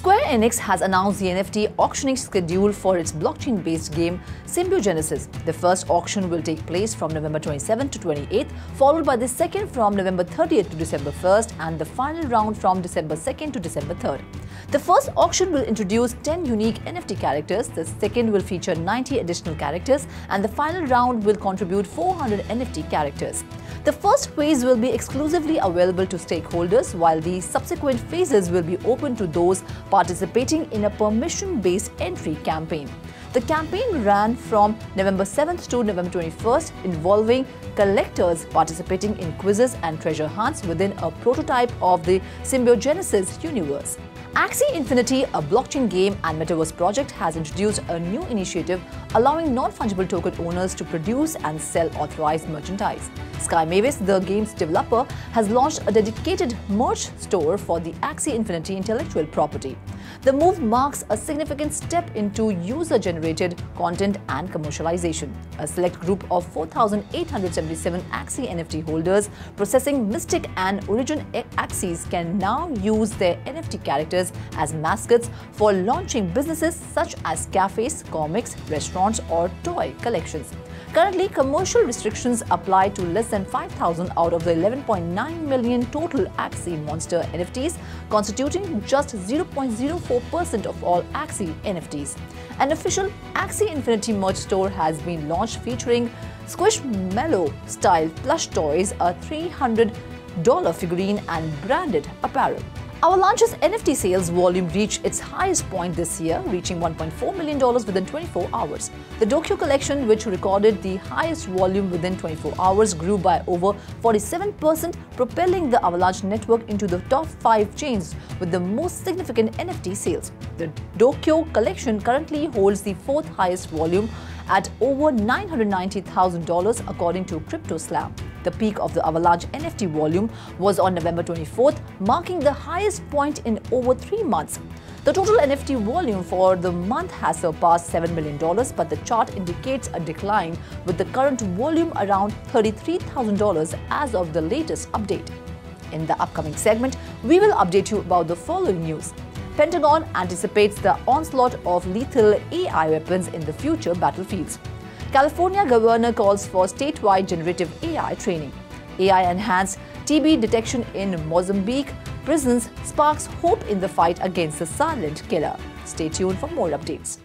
Square Enix has announced the NFT auctioning schedule for its blockchain-based game Symbiogenesis. The first auction will take place from November 27 to 28, followed by the second from November 30th to December 1st and the final round from December 2nd to December 3rd. The first auction will introduce 10 unique NFT characters, the second will feature 90 additional characters and the final round will contribute 400 NFT characters. The first phase will be exclusively available to stakeholders while the subsequent phases will be open to those participating in a permission-based entry campaign. The campaign ran from November 7th to November 21st involving collectors participating in quizzes and treasure hunts within a prototype of the Symbiogenesis universe. Axie Infinity, a blockchain game and metaverse project, has introduced a new initiative allowing non-fungible token owners to produce and sell authorized merchandise. Sky Mavis, the game's developer, has launched a dedicated merch store for the Axie Infinity intellectual property. The move marks a significant step into user-generated content and commercialization. A select group of 4,877 Axie NFT holders processing Mystic and Origin Axies can now use their NFT characters as mascots for launching businesses such as cafes, comics, restaurants or toy collections. Currently, commercial restrictions apply to less than 5,000 out of the 11.9 million total Axie Monster NFTs, constituting just 0.04% of all Axie NFTs. An official Axie Infinity merch store has been launched featuring Squishmallow style plush toys, a $300 figurine and branded apparel. Avalanche's NFT sales volume reached its highest point this year, reaching $1.4 million within 24 hours. The Dokyo collection, which recorded the highest volume within 24 hours, grew by over 47%, propelling the Avalanche network into the top 5 chains with the most significant NFT sales. The Dokyo collection currently holds the fourth highest volume at over $990,000 according to CryptoSlam. The peak of the Avalanche NFT volume was on November 24th, marking the highest point in over three months. The total NFT volume for the month has surpassed $7 million, but the chart indicates a decline with the current volume around $33,000 as of the latest update. In the upcoming segment, we will update you about the following news. Pentagon anticipates the onslaught of lethal AI weapons in the future battlefields. California governor calls for statewide generative AI training. AI enhanced TB detection in Mozambique prisons sparks hope in the fight against the silent killer. Stay tuned for more updates.